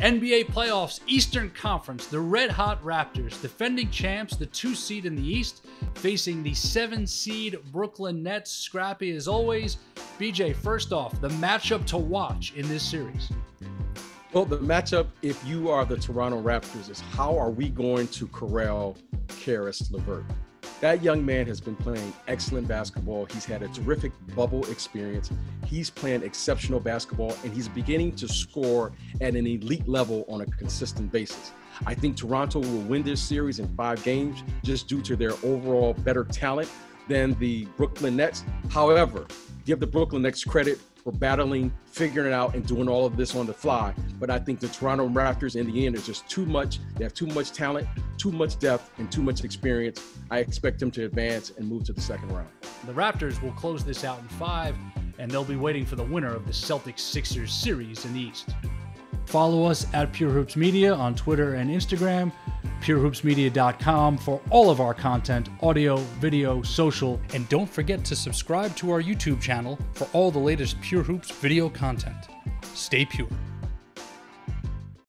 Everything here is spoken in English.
NBA playoffs, Eastern Conference, the red hot Raptors, defending champs, the two seed in the East, facing the seven seed Brooklyn Nets. Scrappy as always. BJ, first off, the matchup to watch in this series. Well, the matchup, if you are the Toronto Raptors, is how are we going to corral Caris LaVert? That young man has been playing excellent basketball. He's had a terrific bubble experience. He's playing exceptional basketball and he's beginning to score at an elite level on a consistent basis. I think Toronto will win this series in five games just due to their overall better talent than the Brooklyn Nets. However, give the Brooklyn Nets credit for battling, figuring it out, and doing all of this on the fly. But I think the Toronto Raptors, in the end, is just too much. They have too much talent, too much depth, and too much experience. I expect them to advance and move to the second round. The Raptors will close this out in five, and they'll be waiting for the winner of the Celtics Sixers series in the East. Follow us at Pure Hoops Media on Twitter and Instagram, purehoopsmedia.com for all of our content audio, video, social, and don't forget to subscribe to our YouTube channel for all the latest Pure Hoops video content. Stay pure.